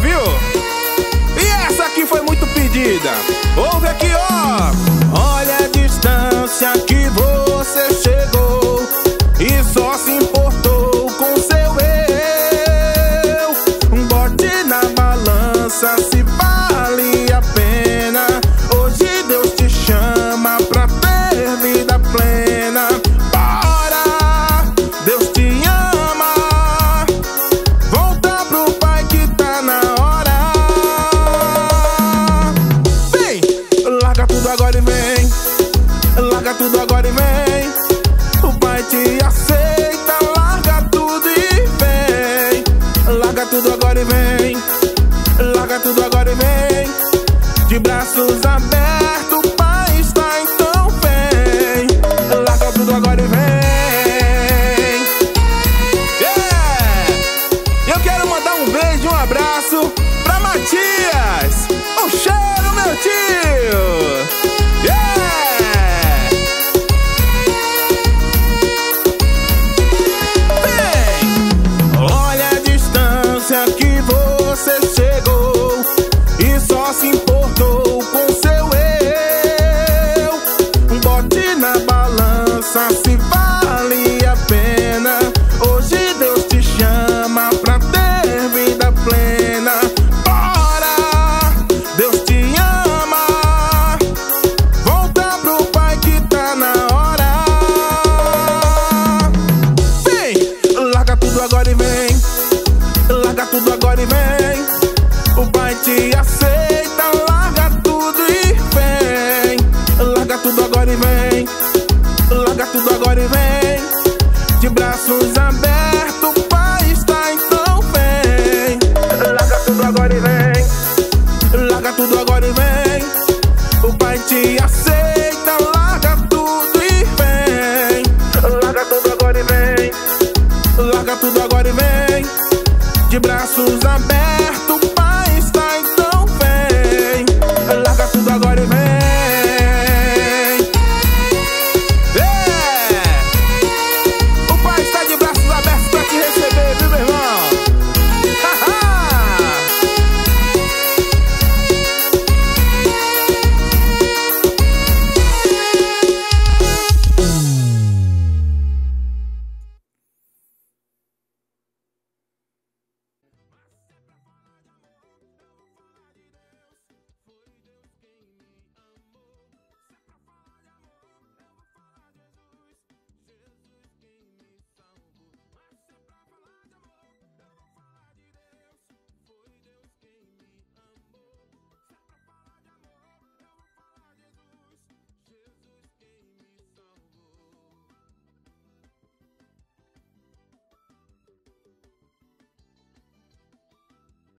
viu? E essa aqui foi muito pedida. Ouve aqui, ó. Tudo agora e vem. Larga tudo agora e vem. De braços abertos, o pai está então vem. Larga tudo agora e vem. Yeah! Eu quero mandar um beijo, um abraço pra Matias. tudo agora e vem. O pai te acerta. Braços abertos.